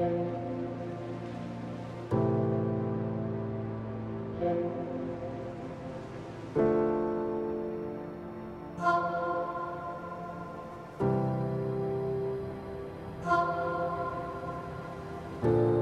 Sk limp